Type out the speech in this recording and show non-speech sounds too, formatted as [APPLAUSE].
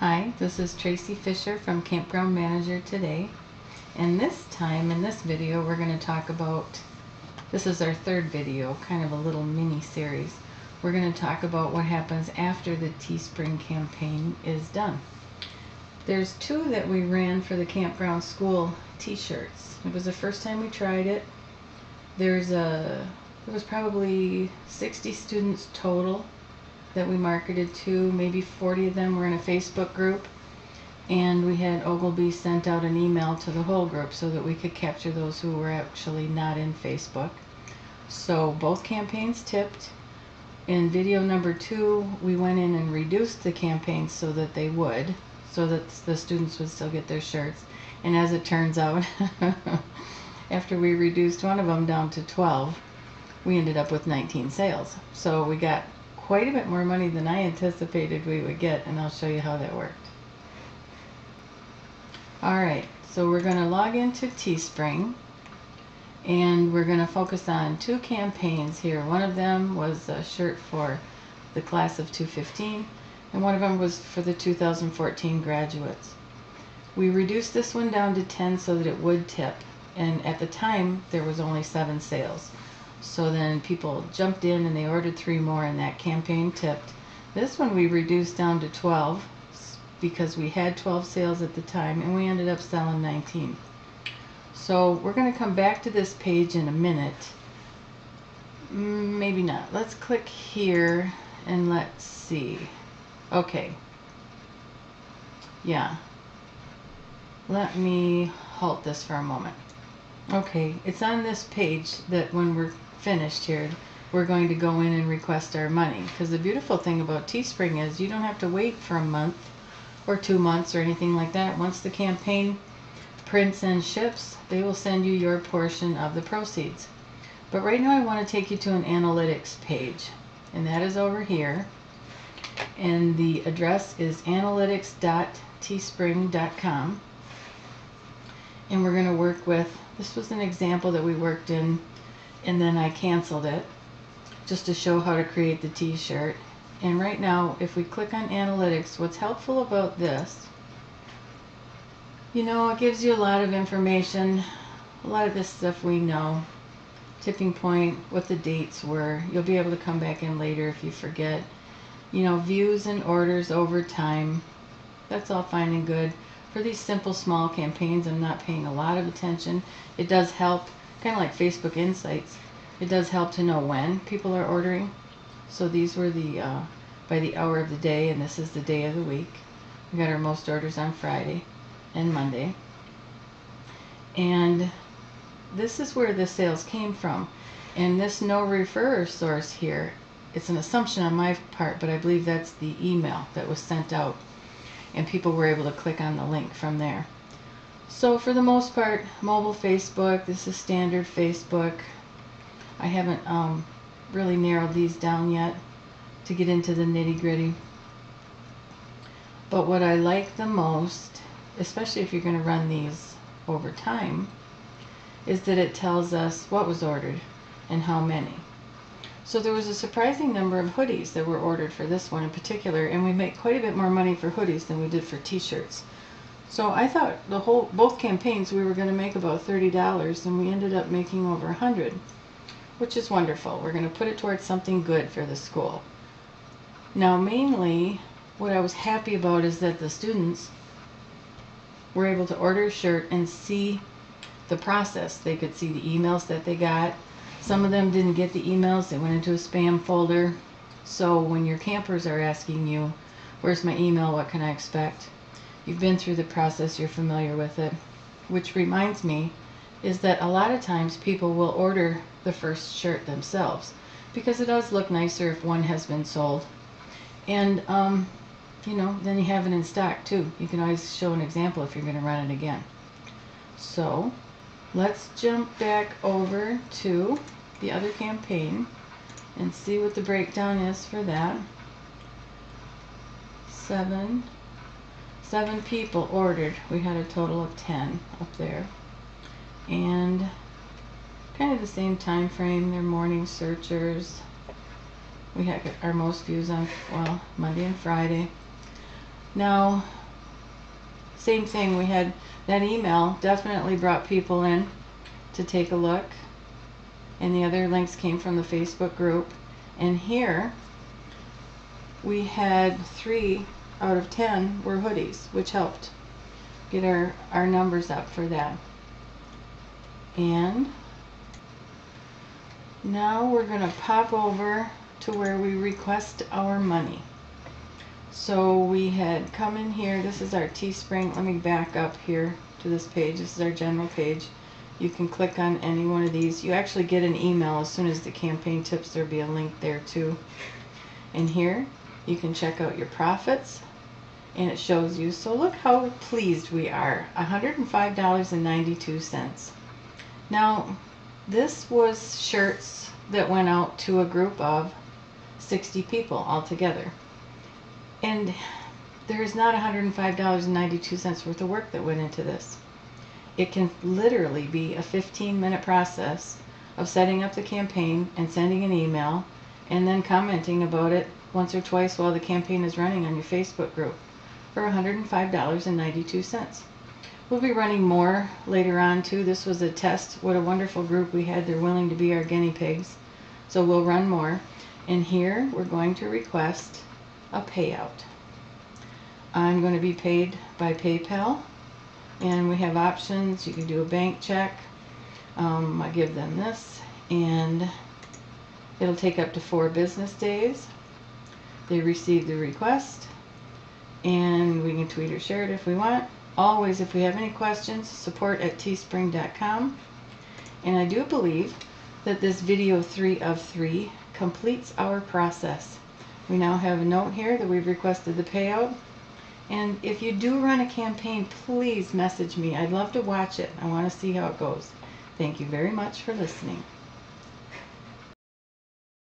Hi, this is Tracie Fisher from Campground Manager today. And this time, in this video, we're going to talk about, this is our third video, kind of a little mini series. We're going to talk about what happens after the Teespring campaign is done. There's two that we ran for the Campground School t-shirts. It was the first time we tried it. There's a, there was probably 60 students total that we marketed to. Maybe 40 of them were in a Facebook group. And we had Ogilby sent out an email to the whole group so that we could capture those who were actually not in Facebook. So both campaigns tipped. In video number two, we went in and reduced the campaigns so that they would, so that the students would still get their shirts. And as it turns out, [LAUGHS] after we reduced one of them down to 12, we ended up with 19 sales. So we got quite a bit more money than I anticipated we would get, and I'll show you how that worked. Alright, so we're going to log into Teespring, and we're going to focus on two campaigns here. One of them was a shirt for the class of 215, and one of them was for the 2014 graduates. We reduced this one down to 10 so that it would tip, and at the time there was only 7 sales. So then people jumped in and they ordered three more and that campaign tipped. This one we reduced down to 12 because we had 12 sales at the time and we ended up selling 19. So we're going to come back to this page in a minute. Mm, maybe not. Let's click here and let's see. Okay. Yeah. Let me halt this for a moment. Okay, it's on this page that when we're finished here, we're going to go in and request our money. Because the beautiful thing about Teespring is you don't have to wait for a month or two months or anything like that. Once the campaign prints and ships, they will send you your portion of the proceeds. But right now I want to take you to an analytics page. And that is over here. And the address is analytics.teespring.com. And we're going to work with, this was an example that we worked in and then I canceled it just to show how to create the t-shirt. And right now if we click on analytics what's helpful about this you know it gives you a lot of information a lot of this stuff we know tipping point what the dates were. You'll be able to come back in later if you forget. You know views and orders over time that's all fine and good. For these simple small campaigns I'm not paying a lot of attention. It does help kind of like Facebook Insights. It does help to know when people are ordering. So these were the uh, by the hour of the day, and this is the day of the week. We got our most orders on Friday and Monday. And this is where the sales came from. And this no referrer source here, it's an assumption on my part, but I believe that's the email that was sent out. And people were able to click on the link from there. So for the most part, mobile Facebook, this is standard Facebook. I haven't um, really narrowed these down yet to get into the nitty gritty. But what I like the most, especially if you're going to run these over time, is that it tells us what was ordered and how many. So there was a surprising number of hoodies that were ordered for this one in particular, and we make quite a bit more money for hoodies than we did for t-shirts. So I thought the whole both campaigns we were going to make about $30 and we ended up making over 100 which is wonderful. We're going to put it towards something good for the school. Now mainly what I was happy about is that the students were able to order a shirt and see the process. They could see the emails that they got. Some of them didn't get the emails. They went into a spam folder. So when your campers are asking you, where's my email, what can I expect? You've been through the process, you're familiar with it. Which reminds me is that a lot of times people will order the first shirt themselves because it does look nicer if one has been sold. And, um, you know, then you have it in stock too. You can always show an example if you're going to run it again. So, let's jump back over to the other campaign and see what the breakdown is for that. Seven, seven people ordered. We had a total of 10 up there. And kind of the same time frame. They're morning searchers. We had our most views on, well, Monday and Friday. Now, same thing, we had that email definitely brought people in to take a look. And the other links came from the Facebook group. And here we had three out of ten were hoodies, which helped get our, our numbers up for that. And now we're going to pop over to where we request our money. So we had come in here, this is our Teespring, let me back up here to this page, this is our general page. You can click on any one of these. You actually get an email as soon as the campaign tips, there'll be a link there too. And here you can check out your profits and it shows you. So look how pleased we are, $105.92. Now this was shirts that went out to a group of 60 people altogether. And there's not $105.92 worth of work that went into this. It can literally be a 15 minute process of setting up the campaign and sending an email and then commenting about it once or twice while the campaign is running on your Facebook group for $105.92. We'll be running more later on too. This was a test. What a wonderful group we had. They're willing to be our guinea pigs. So we'll run more. And here we're going to request a payout. I'm going to be paid by PayPal and we have options. You can do a bank check. Um, I give them this and it'll take up to four business days. They receive the request and we can tweet or share it if we want. Always, if we have any questions, support at teespring.com. And I do believe that this video three of three completes our process. We now have a note here that we've requested the payout. And if you do run a campaign, please message me. I'd love to watch it. I want to see how it goes. Thank you very much for listening.